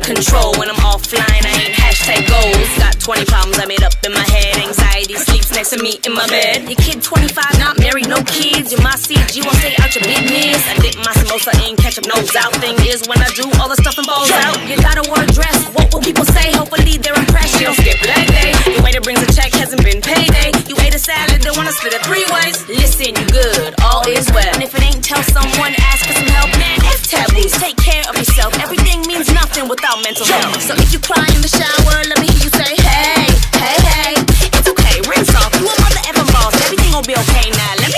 control when I'm offline. I ain't hashtag goals. Got 20 problems I made up in my head. Anxiety sleeps next to me in my bed. Your kid 25, not married, no kids. You're my CG, won't stay out your business. I dip my samosa in, ketchup nose out. Thing is, when I do, all the stuff falls out. You gotta wear a dress. What will people say? Hopefully they're impressed. You don't skip leg day. The waiter brings a check, hasn't been payday. You ate a salad, don't wanna split it three ways. Listen, you good, all is well. And if it ain't, tell someone, ask for some mental health. So if you cry in the shower, let me hear you say, hey, hey, hey. It's okay, rinse off. You won't ever lost. Everything gonna be okay now. Let